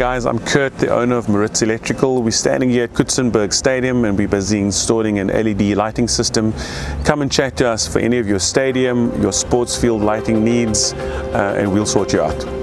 Guys, I'm Kurt, the owner of Maritz Electrical. We're standing here at Coetzenburg Stadium and we're busy installing an LED lighting system. Come and chat to us for any of your stadium, your sports field lighting needs, uh, and we'll sort you out.